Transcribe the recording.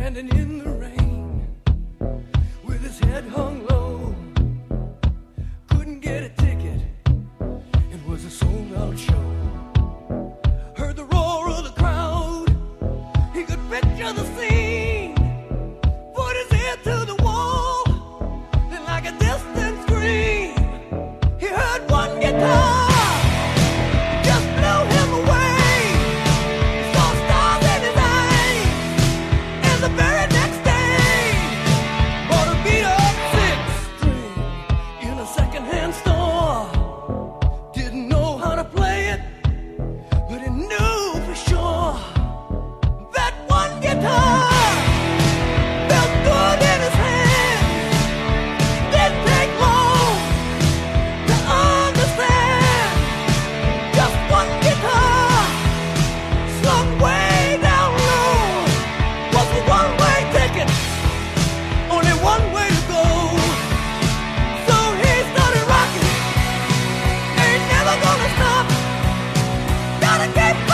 standing in the rain with his head hung low. Couldn't get a ticket, it was a sold out show. Heard the roar of the crowd, he could picture the scene. gotta get